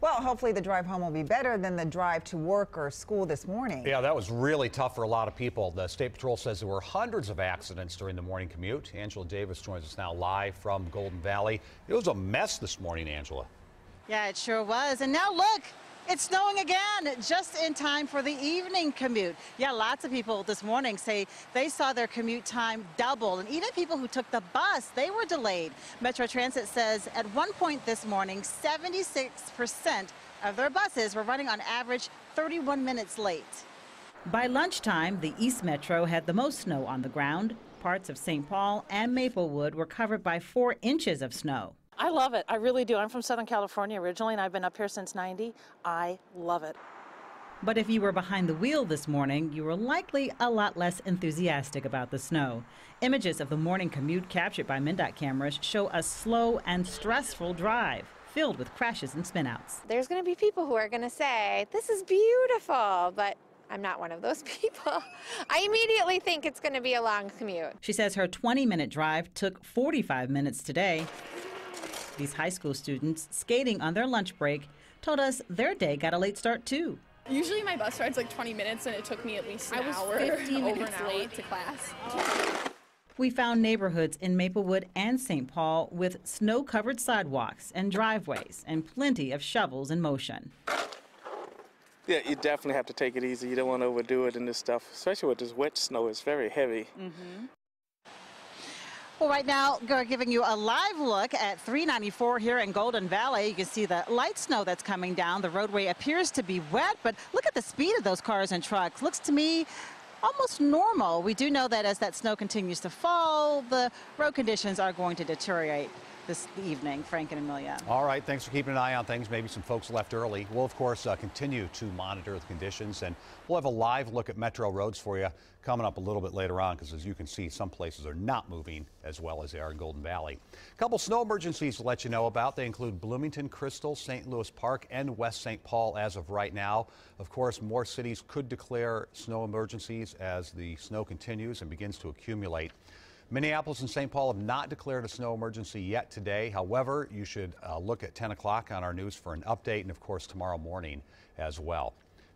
Well, hopefully the drive home will be better than the drive to work or school this morning. Yeah, that was really tough for a lot of people. The State Patrol says there were hundreds of accidents during the morning commute. Angela Davis joins us now live from Golden Valley. It was a mess this morning, Angela. Yeah, it sure was. And now look, it's snowing again, just in time for the evening commute. Yeah, lots of people this morning say they saw their commute time double, and even people who took the bus, they were delayed. Metro Transit says at one point this morning, 76% of their buses were running on average 31 minutes late. By lunchtime, the East Metro had the most snow on the ground. Parts of St. Paul and Maplewood were covered by four inches of snow. I love it. I really do. I'm from Southern California originally, and I've been up here since 90. I love it. But if you were behind the wheel this morning, you were likely a lot less enthusiastic about the snow. Images of the morning commute captured by MnDOT cameras show a slow and stressful drive filled with crashes and spinouts. There's going to be people who are going to say, This is beautiful, but I'm not one of those people. I immediately think it's going to be a long commute. She says her 20 minute drive took 45 minutes today. These high school students skating on their lunch break told us their day got a late start too. Usually my bus ride's like 20 minutes and it took me at least an I was hour 15 over minutes an hour. late to class. We found neighborhoods in Maplewood and St. Paul with snow covered sidewalks and driveways and plenty of shovels in motion. Yeah, you definitely have to take it easy. You don't want to overdo it in this stuff, especially with this wet snow. It's very heavy. Mm-hmm. Well, right now, we're giving you a live look at 394 here in Golden Valley. You can see the light snow that's coming down. The roadway appears to be wet, but look at the speed of those cars and trucks. Looks to me almost normal. We do know that as that snow continues to fall, the road conditions are going to deteriorate this evening. Frank and Amelia. All right, thanks for keeping an eye on things. Maybe some folks left early. We'll, of course, uh, continue to monitor the conditions, and we'll have a live look at Metro roads for you coming up a little bit later on, because as you can see, some places are not moving as well as they are in Golden Valley. A couple snow emergencies to let you know about. They include Bloomington, Crystal, St. Louis Park, and West St. Paul as of right now. Of course, more cities could declare snow emergencies as the snow continues and begins to accumulate. Minneapolis and St. Paul have not declared a snow emergency yet today. However, you should uh, look at 10 o'clock on our news for an update and, of course, tomorrow morning as well.